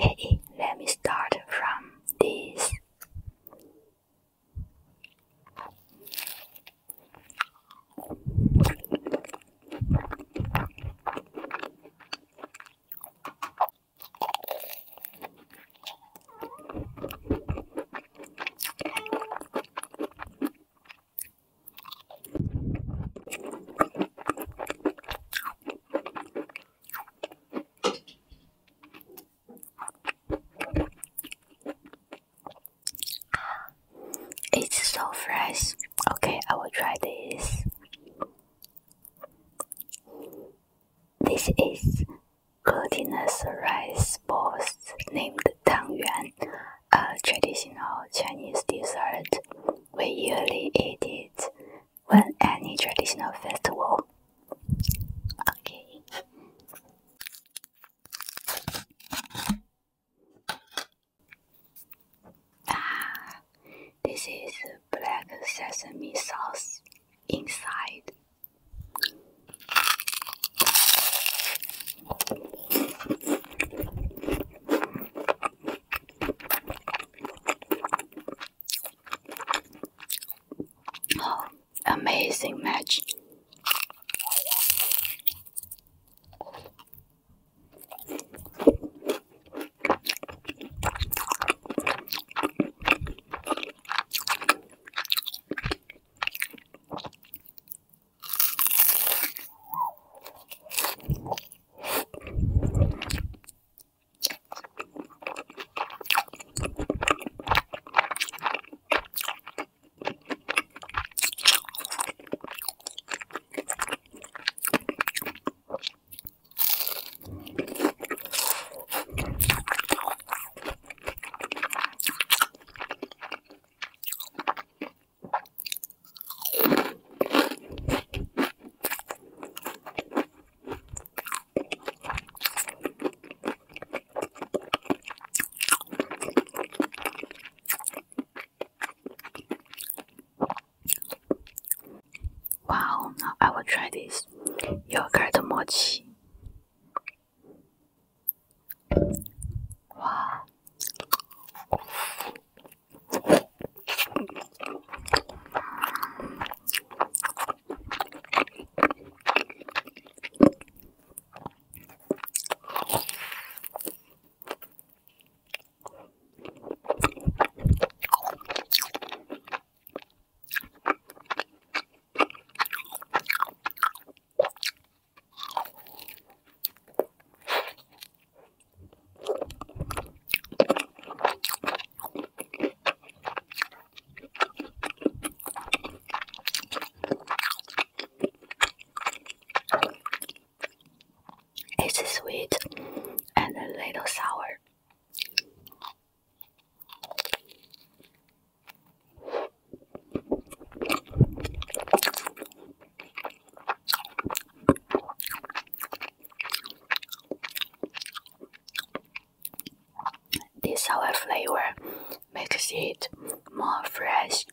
Okay. fresh. Okay, I will try this. This is glutinous rice balls named tangyuan, a traditional Chinese dessert. We usually eat sour flavor. Makes it more fresh